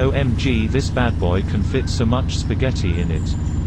OMG this bad boy can fit so much spaghetti in it.